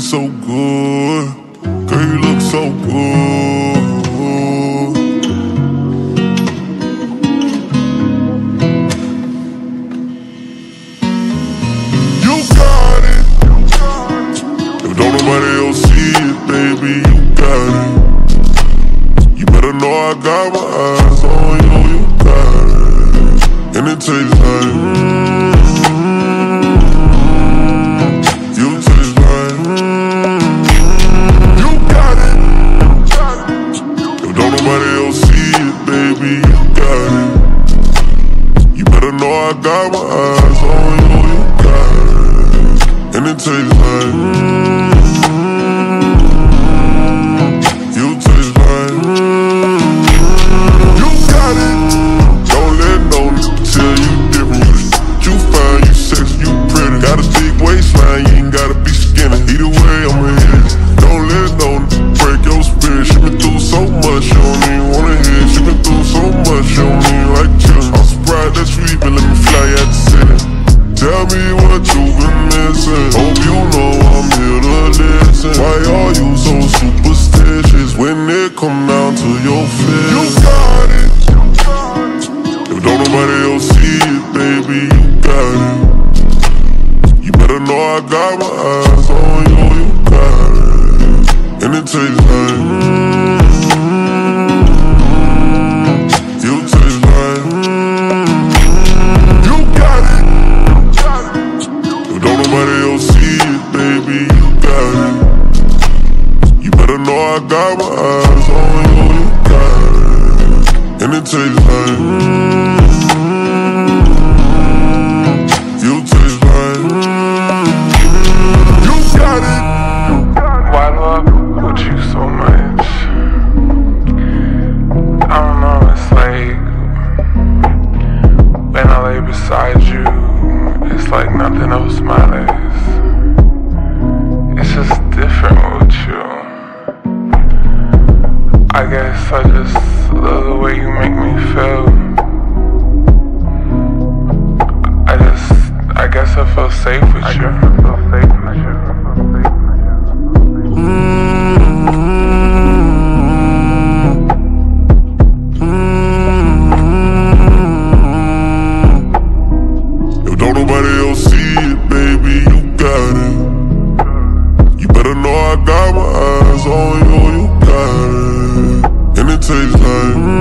so good. Girl, you look so good. I got eyes Why are you so superstitious when it come down to your feelings? You got it. If don't nobody else see it, baby, you got it. You better know I got my eyes on you, you got it. And it tastes got my eyes on you, you got it. And it tastes like, mm, you taste like, mm, you got it. Why fuck with you so much? I don't know, it's like when I lay beside you, it's like nothing else matters. Guess I just love the way you make me feel. I just, I guess I feel safe with. I guess I feel safe with you. And like,